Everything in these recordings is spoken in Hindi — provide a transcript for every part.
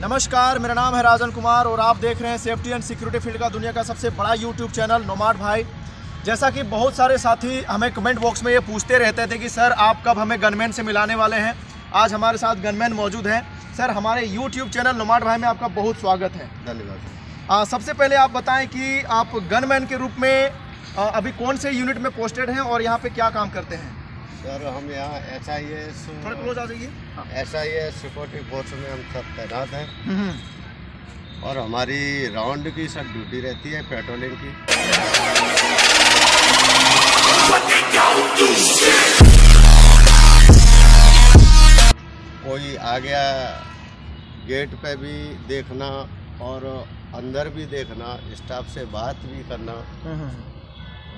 नमस्कार मेरा नाम है राजन कुमार और आप देख रहे हैं सेफ्टी एंड सिक्योरिटी फ़ील्ड का दुनिया का सबसे बड़ा यूट्यूब चैनल नोमाड भाई। जैसा कि बहुत सारे साथी हमें कमेंट बॉक्स में ये पूछते रहते थे कि सर आप कब हमें गनमैन से मिलाने वाले हैं? आज हमारे साथ गनमैन मौजूद हैं। सर हमारे यूट्यूब चैनल नोमाड भाई में आपका बहुत स्वागत है। धन्यवाद सबसे पहले आप बताएँ कि आप गनमैन के रूप में आ, अभी कौन से यूनिट में पोस्टेड हैं और यहाँ पे क्या काम करते हैं? सर हम यहाँ एस आई एस हाँ। S I S security force में हम सब तैनात हैं। हम्म, और हमारी राउंड की सब ड्यूटी रहती है पेट्रोलिंग की। कोई आ गया गेट पे भी देखना और अंदर भी देखना स्टाफ से बात भी करना। हम्म,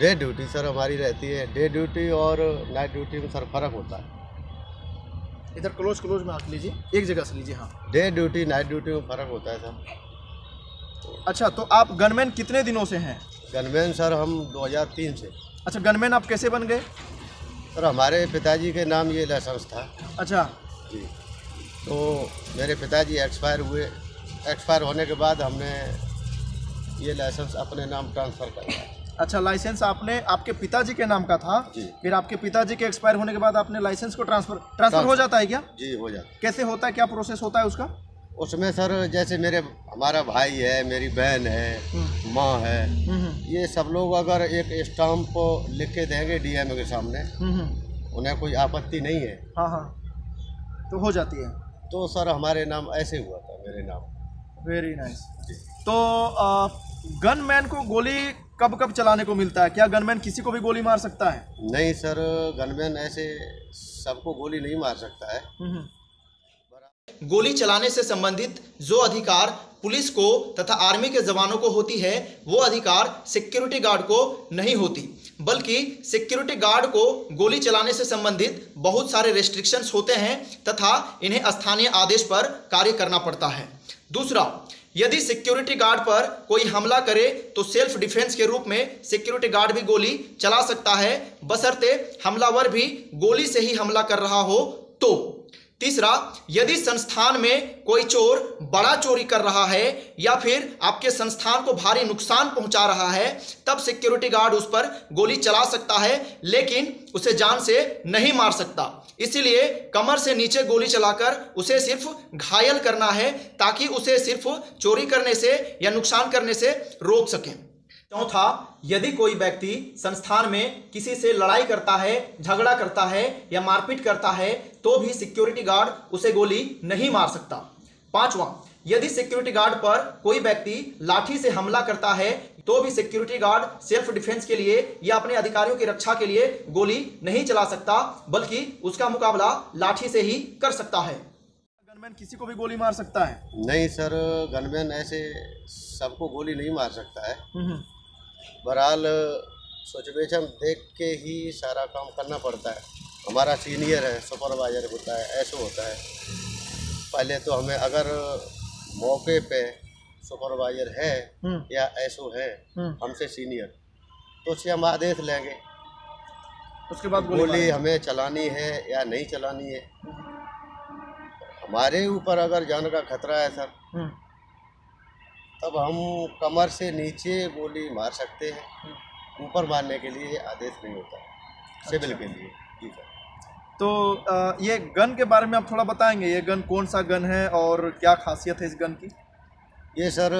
डे ड्यूटी सर हमारी रहती है। डे ड्यूटी और नाइट ड्यूटी में सर फ़र्क होता है। इधर क्लोज क्लोज में आके लीजिए। एक जगह से लीजिए हाँ। डे ड्यूटी नाइट ड्यूटी में फ़र्क होता है सर। अच्छा तो आप गनमैन कितने दिनों से हैं? गनमैन सर हम 2003 से। अच्छा गनमैन आप कैसे बन गए? सर हमारे पिताजी के नाम ये लाइसेंस था। अच्छा। जी। तो मेरे पिताजी एक्सपायर हुए। एक्सपायर होने के बाद हमने ये लाइसेंस अपने नाम ट्रांसफ़र करवाया अच्छा लाइसेंस आपने आपके पिताजी के नाम का था। फिर आपके पिताजी के एक्सपायर होने के बाद आपने लाइसेंस को ट्रांसफ़र ट्रांसफ़र हो जाता है क्या? जी हो जाता है। कैसे होता है? क्या प्रोसेस होता है उसका? उसमें सर जैसे मेरे हमारा भाई है मेरी बहन है हम्म, माँ है हम्म, ये सब लोग अगर एक स्टाम्प लिख के देंगे डीएम के सामने हम्म, उन्हें कोई आपत्ति नहीं है। हाँ हाँ। तो हो जाती है। तो सर हमारे नाम ऐसे हुआ था मेरे नाम। वेरी नाइस जी। तो गनमैन को गोली कब कब चलाने को मिलता है? क्या गनमैन किसी को भी गोली मार सकता है? नहीं सर गनमैन ऐसे सबको गोली नहीं मार सकता है। गोली चलाने से संबंधित जो अधिकार पुलिस को तथा आर्मी के जवानों को होती है वो अधिकार सिक्योरिटी गार्ड को नहीं होती। बल्कि सिक्योरिटी गार्ड को गोली चलाने से संबंधित बहुत सारे रेस्ट्रिक्शंस होते हैं तथा इन्हें स्थानीय आदेश पर कार्य करना पड़ता है। दूसरा यदि सिक्योरिटी गार्ड पर कोई हमला करे तो सेल्फ डिफेंस के रूप में सिक्योरिटी गार्ड भी गोली चला सकता है। बशर्ते हमलावर भी गोली से ही हमला कर रहा हो तो। तीसरा, यदि संस्थान में कोई चोर बड़ा चोरी कर रहा है या फिर आपके संस्थान को भारी नुकसान पहुँचा रहा है, तब सिक्योरिटी गार्ड उस पर गोली चला सकता है, लेकिन उसे जान से नहीं मार सकता। इसीलिए कमर से नीचे गोली चलाकर उसे सिर्फ़ घायल करना है, ताकि उसे सिर्फ़ चोरी करने से या नुकसान करने से रोक सकें। चौथा यदि कोई व्यक्ति संस्थान में किसी से लड़ाई करता है झगड़ा करता है या मारपीट करता है तो भी सिक्योरिटी गार्ड उसे गोली नहीं मार सकता। पांचवा यदि सिक्योरिटी गार्ड पर कोई व्यक्ति लाठी से हमला करता है तो भी सिक्योरिटी गार्ड सेल्फ डिफेंस के लिए या अपने अधिकारियों की रक्षा के लिए गोली नहीं चला सकता बल्कि उसका मुकाबला लाठी से ही कर सकता है। गनमैन किसी को भी गोली मार सकता है? नहीं सर गनमैन ऐसे सबको गोली नहीं मार सकता है। हम्म, बहरहाल सिचुएशन देख के ही सारा काम करना पड़ता है। हमारा सीनियर है सुपरवाइजर होता है ऐसे होता है। पहले तो हमें अगर मौके पे सुपरवाइजर है हम्म, या ऐसो है हम्म। हमसे सीनियर तो उससे हम आदेश लेंगे। उसके बाद गोली हमें चलानी है या नहीं चलानी है। हमारे ऊपर अगर जान का खतरा है सर हम्म, तब हम कमर से नीचे गोली मार सकते हैं। ऊपर मारने के लिए आदेश नहीं होता। सिविल के लिए जी सर। तो ये गन के बारे में आप थोड़ा बताएँगे ये गन कौन सा गन है और क्या खासियत है इस गन की? ये sir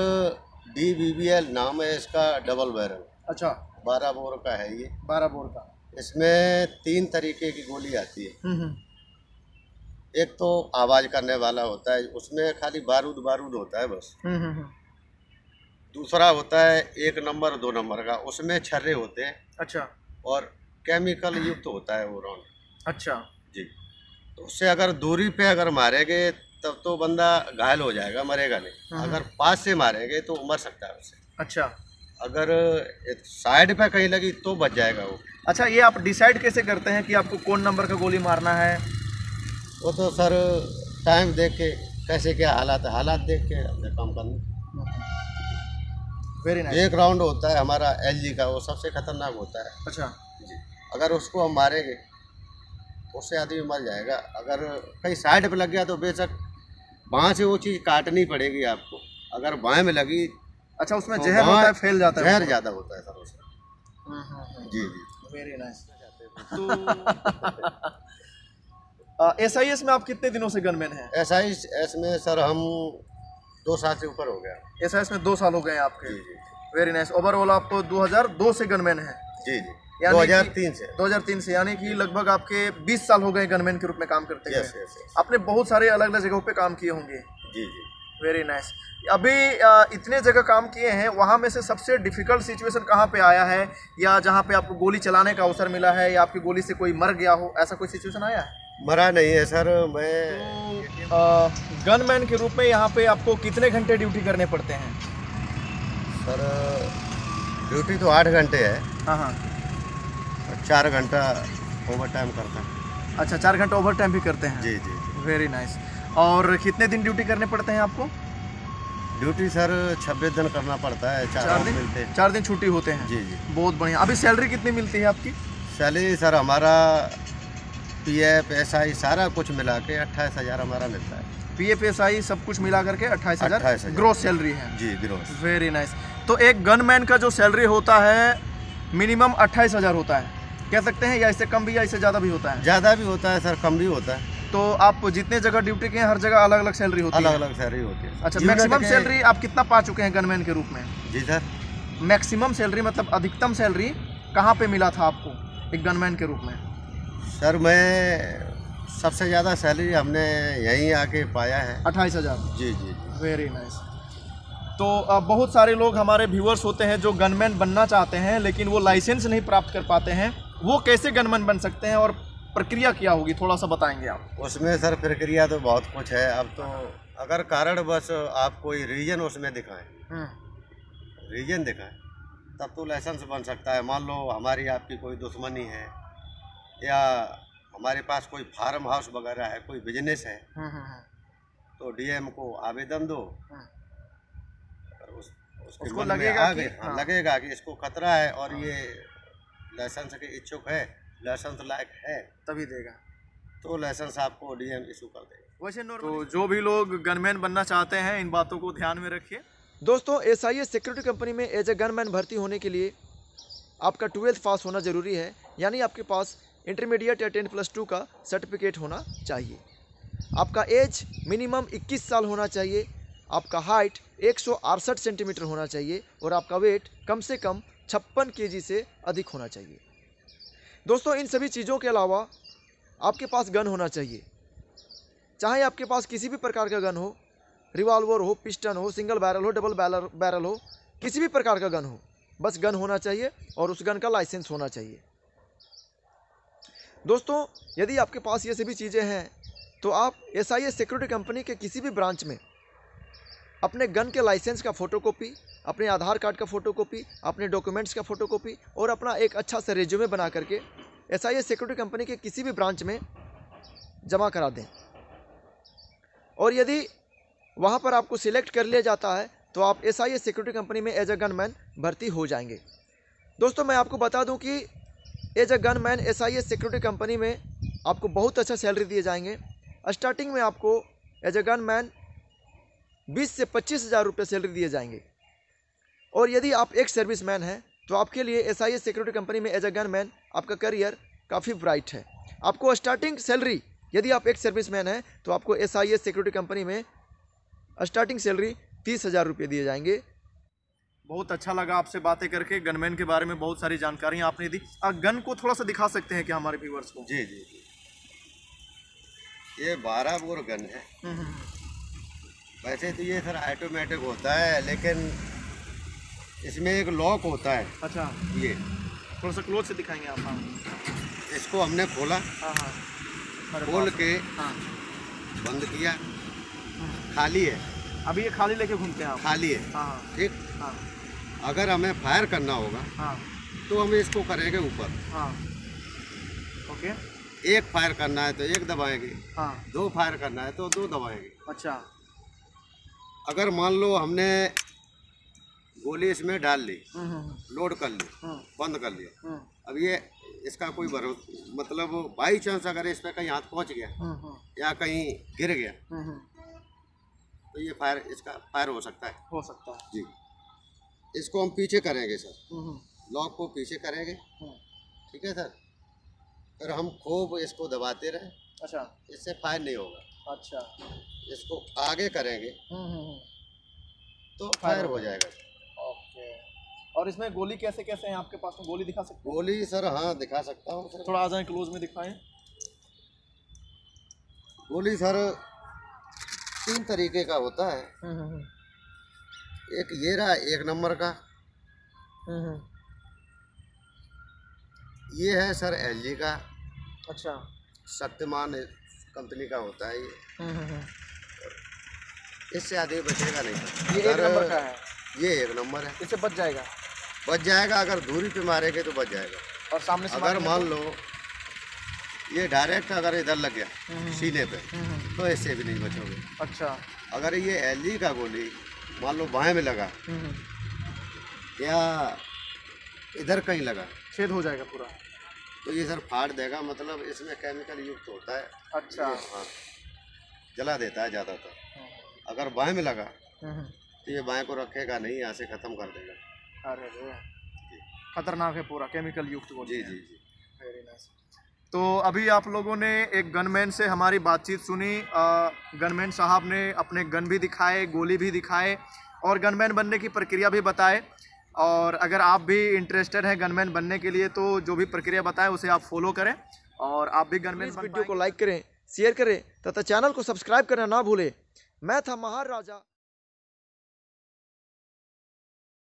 D B B L नाम है इसका डबल बैरल। अच्छा। बारह बोर का है ये। बारह बोर का। इसमें तीन तरीके की गोली आती है। हम्म, हम्म, एक तो आवाज़ करने वाला होता है उसमें खाली बारूद बारूद होता है बस। हम्म, दूसरा होता है एक नंबर दो नंबर का उसमें छर्रे होते हैं। अच्छा। और केमिकल युक्त तो होता है वो राउंड अच्छा। जी। तो उससे अगर दूरी पे अगर मारेंगे तब तो बंदा घायल हो जाएगा मरेगा नहीं। हाँ। अगर पास से मारेंगे तो मर सकता है उससे अच्छा। अगर साइड पे कहीं लगी तो बच जाएगा वो। अच्छा ये आप डिसाइड कैसे करते हैं कि आपको कौन नंबर का गोली मारना है? वो तो सर टाइम देख के कैसे क्या हालात है। हालात देख के अपने काम करना। वेरी नाइस एक राउंड होता है हमारा एलजी का वो सबसे खतरनाक होता है। अच्छा। जी। अगर उसको हम मारेंगे तो उससे आदमी मर जाएगा। अगर कहीं साइड पे लग गया तो बेशक बाँ से वो चीज़ काटनी पड़ेगी आपको। अगर बाएँ में लगी अच्छा उसमें तो जहर होता है फैल जाता है जहर ज़्यादा होता है सर उसमें जी जी। वेरी नाइस तो एस आई एस में आप कितने दिनों से गनमैन हैं? एस आई एस में सर हम दो साल से ऊपर हो गया। ऐसा इसमें दो साल हो गए आपके। जी जी वेरी नाइस ओवरऑल आपको 2002 से गनमैन है। जी जी। दो हज़ार तीन से। 2003 से यानी कि लगभग आपके 20 साल हो गए गनमैन के रूप में काम करते यस आपने बहुत सारे अलग अलग जगहों पे काम किए होंगे। जी जी। वेरी नाइस अभी इतने जगह काम किए हैं वहाँ में से सबसे डिफ़िकल्ट सिचुएशन कहाँ पे आया है? या जहाँ पे आपको गोली चलाने का अवसर मिला है या आपकी गोली से कोई मर गया हो ऐसा कोई सिचुएशन आया है? मरा नहीं है सर मैं गनमैन के रूप में यहाँ पे आपको कितने घंटे ड्यूटी करने पड़ते हैं? सर ड्यूटी तो आठ घंटे है। हाँ हाँ। चार घंटा ओवर टाइम करता है। अच्छा चार घंटा ओवर टाइम भी करते हैं? जी जी। वेरी नाइस और कितने दिन ड्यूटी करने पड़ते हैं आपको? ड्यूटी सर छब्बीस दिन करना पड़ता है चार चार दिन मिलते हैं। चार दिन छुट्टी होते हैं? जी जी। बहुत बढ़िया। अभी सैलरी कितनी मिलती है आपकी? सैलरी सर हमारा पी एफ़ एस आई सारा कुछ मिला के अट्ठाईस हज़ार हमारा मिलता है। पी एफ़ एस आई सब कुछ मिला करके अट्ठाईस हज़ार 28,000 ग्रोस सैलरी है। जी ग्रोस वेरी नाइस तो एक गनमैन का जो सैलरी होता है मिनिमम अट्ठाईस हज़ार होता है। कह सकते हैं या इससे कम भी या इससे ज़्यादा भी होता है? ज़्यादा भी होता है सर कम भी होता है। तो आप जितने जगह ड्यूटी के हैं हर जगह अलग अलग सैलरी होती अलग है? अलग अलग सैलरी होती है। अच्छा मैक्सिमम सैलरी आप कितना पा चुके हैं गनमैन के रूप में? जी सर। मैक्सिमम सैलरी मतलब अधिकतम सैलरी कहाँ पे मिला था आपको एक गनमैन के रूप में? सर मैं सबसे ज़्यादा सैलरी हमने यहीं आके पाया है। अट्ठाईस हज़ार। जी जी वेरी नाइस तो बहुत सारे लोग हमारे व्यूअर्स होते हैं जो गनमैन बनना चाहते हैं लेकिन वो लाइसेंस नहीं प्राप्त कर पाते हैं। वो कैसे गनमैन बन सकते हैं और प्रक्रिया क्या होगी थोड़ा सा बताएँगे आप। उसमें सर प्रक्रिया तो बहुत कुछ है। अब तो अगर कारण बस आप कोई रीजन उसमें दिखाएँ रीजन दिखाएँ तब तो लाइसेंस बन सकता है। मान लो हमारी आपकी कोई दुश्मनी है या हमारे पास कोई फार्म हाउस वगैरह है कोई बिज़नेस है तो डीएम को आवेदन दो। उस, उसके उसको लगेगा कि- हाँ। लगेगा कि इसको खतरा है और हाँ। ये लाइसेंस के इच्छुक है लाइसेंस लायक है तभी देगा। तो लाइसेंस आपको डीएम इशू कर देगा। वैसे तो जो भी लोग गनमैन बनना चाहते हैं इन बातों को ध्यान में रखिए। दोस्तों S I S security company में एज ए गनमैन भर्ती होने के लिए आपका ट्वेल्थ पास होना ज़रूरी है यानी आपके पास इंटरमीडिएट या टेन प्लस टू का सर्टिफिकेट होना चाहिए। आपका एज मिनिमम 21 साल होना चाहिए, आपका हाइट एक सौ अड़सठ सेंटीमीटर होना चाहिए और आपका वेट कम से कम छप्पन के से अधिक होना चाहिए। दोस्तों, इन सभी चीज़ों के अलावा आपके पास गन होना चाहिए। चाहे आपके पास किसी भी प्रकार का गन हो रिवॉल्वर हो पिस्टन हो सिंगल बैरल हो डबल बैरल बैरल हो, किसी भी प्रकार का गन हो, बस गन होना चाहिए और उस गन का लाइसेंस होना चाहिए। दोस्तों, यदि आपके पास ये सभी चीज़ें हैं तो आप एस आई सिक्योरिटी कंपनी के किसी भी ब्रांच में अपने गन के लाइसेंस का फ़ोटोकॉपी अपने आधार कार्ड का फ़ोटोकॉपी अपने डॉक्यूमेंट्स का फ़ोटोकॉपी और अपना एक अच्छा सा रेज्यूमे बना करके एस आई सिक्योरिटी कंपनी के किसी भी ब्रांच में जमा करा दें। और यदि वहाँ पर आपको सिलेक्ट कर लिया जाता है तो आप एस आई सिक्योरिटी कंपनी में एज अ गनमैन भर्ती हो जाएँगे। दोस्तों, मैं आपको बता दूँ कि as a gun man S I S security company में आपको बहुत अच्छा सैलरी दिए जाएँगे। स्टार्टिंग में आपको एज अ गन मैन बीस से पच्चीस हज़ार रुपये सैलरी दिए जाएँगे। और यदि आप एक सर्विस मैन हैं तो आपके लिए S I S security company में एज अ गन मैन आपका करियर काफ़ी ब्राइट है। आपको स्टार्टिंग सैलरी यदि आप एक सर्विस मैन हैं तो आपको S I S security company में स्टार्टिंग सैलरी तीस हज़ार रुपये दिए जाएँगे। बहुत अच्छा लगा आपसे बातें करके। गनमैन के बारे में बहुत सारी जानकारियाँ आपने दी। आ, गन को थोड़ा सा दिखा सकते हैं क्या हमारे व्यूवर्स को? जी जी जी। ये बारह बोर गन है। हम्म, हम्म, वैसे तो ये सर ऑटोमेटिक होता है लेकिन इसमें एक लॉक होता है। अच्छा। ये। थोड़ा सा क्लोज से दिखाएँगे आप हाँ। इसको हमने खोला। हाँ हाँ। खोल के हाँ। बंद किया। खाली है। अभी ये खाली लेके घूमते हैं आप। खाली हाँ। हाँ। ठीक। हाँ। अगर हमें फायर करना होगा हाँ। तो हम इसको करेंगे ऊपर। हाँ। ओके एक फायर करना है तो एक दबाएँगे। हाँ। दो फायर करना है तो दो दबाएँगे। अच्छा। अगर मान लो हमने गोली इसमें डाल ली हम्म, हम्म, लोड कर ली हम्म, बंद कर लिया। हम्म, अब ये इसका कोई मतलब बाई चांस अगर इस पर कहीं हाथ पहुँच गया हम्म, हम्म, या कहीं गिर गया हम्म, हम्म, तो ये फायर इसका फायर हो सकता है। हो सकता है। जी। इसको हम पीछे करेंगे सर। हम्म, लॉक को पीछे करेंगे। हम्म, ठीक है सर? फिर हम खूब इसको दबाते रहें। अच्छा। इससे फायर नहीं होगा। अच्छा। इसको आगे करेंगे हम्म, हम्म, हम्म, तो फायर हो। जाएगा। ओके। और इसमें गोली कैसे कैसे हैं? आपके पास में गोली दिखा सकते गोली सर हाँ दिखा सकता हूँ थोड़ा आ जाए क्लोज में दिखाएँ। गोली सर तीन तरीके का होता है। हम्म, हम्म, एक ये रहा एक नंबर का। हम्म, हम्म, ये है सर एल जी का। अच्छा। सत्यमान कंपनी का होता है ये। हम्म। इससे आगे बचेगा नहीं। ये एक नंबर का है। ये एक नंबर है। इससे बच जाएगा। बच जाएगा अगर दूरी पे मारेंगे तो बच जाएगा। और सामने से अगर मान तो? लो ये डायरेक्ट अगर इधर लग गया सीने पे तो इससे भी नहीं बचोगे। अच्छा। अगर ये एलजी का गोली मान लो बाएँ में लगा। हम्म, हम्म, या इधर कहीं लगा। छेद हो जाएगा पूरा। तो ये सर फाड़ देगा मतलब इसमें केमिकल युक्त होता है। अच्छा। हाँ। जला देता है ज़्यादातर। हम्म, अगर बाएँ में लगा। तो ये बाएँ को रखेगा नहीं यहाँ से ख़त्म कर देगा। अरे खतरनाक है पूरा केमिकल युक्त जी जी जी। वेरी नाइस तो अभी आप लोगों ने एक गनमैन से हमारी बातचीत सुनी। गनमैन साहब ने अपने गन भी दिखाए गोली भी दिखाए और गनमैन बनने की प्रक्रिया भी बताए। और अगर आप भी इंटरेस्टेड हैं गनमैन बनने के लिए तो जो भी प्रक्रिया बताएँ उसे आप फॉलो करें और आप भी गनमैन वीडियो को लाइक करें शेयर करें तथा चैनल को सब्सक्राइब करना ना भूलें। मैं था महार राजा